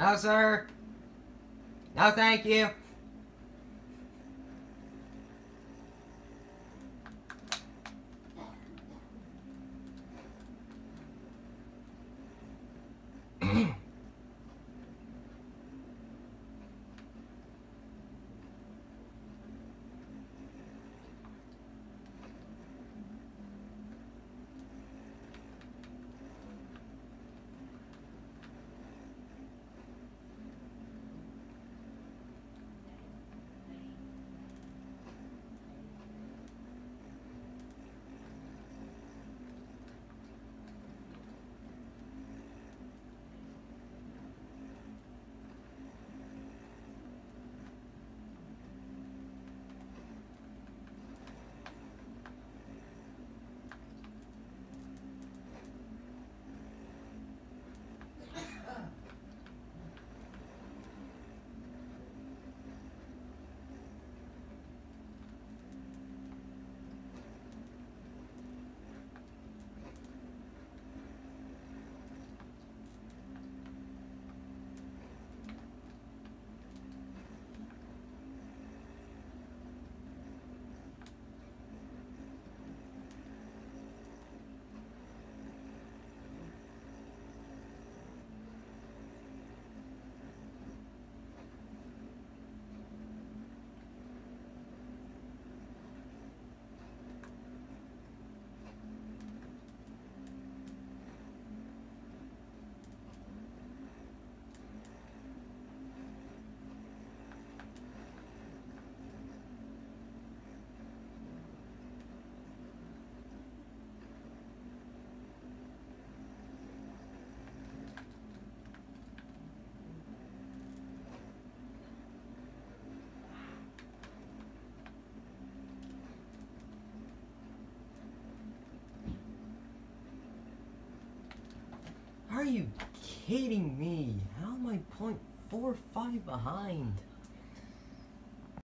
No, sir. No, thank you. You kidding me? How am I 0.45 behind?